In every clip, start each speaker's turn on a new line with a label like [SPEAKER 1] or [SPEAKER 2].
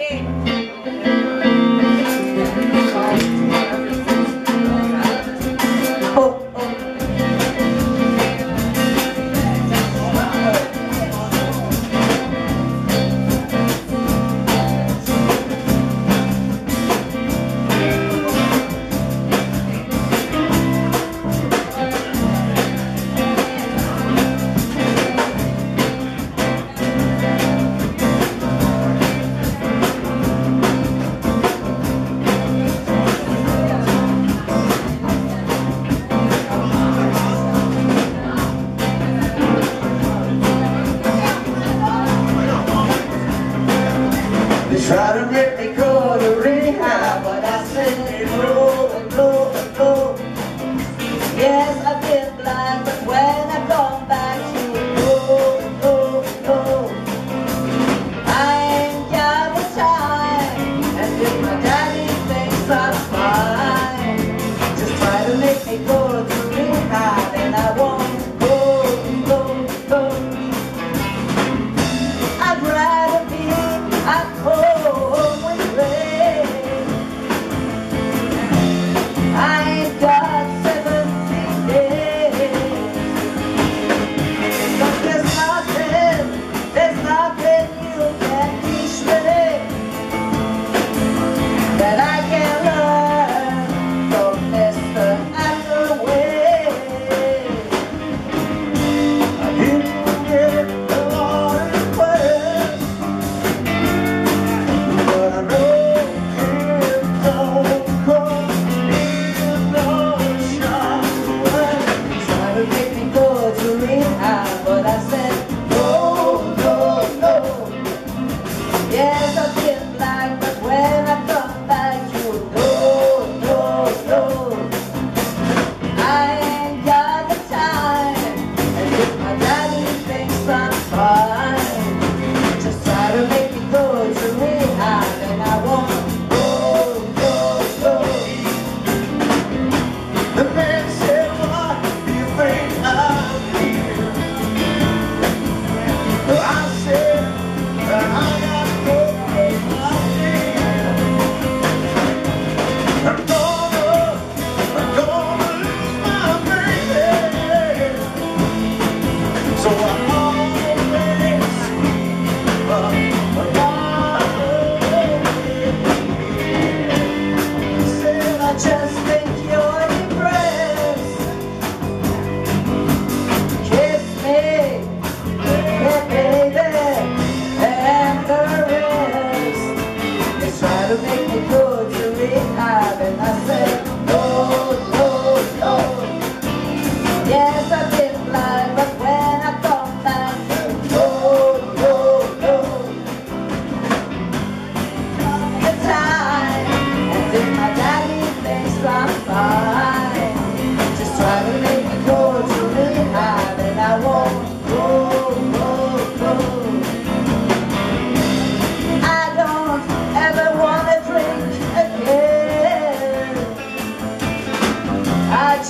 [SPEAKER 1] Okay.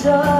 [SPEAKER 1] touch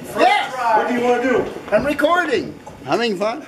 [SPEAKER 1] do you want to do?
[SPEAKER 2] I'm recording. Having fun.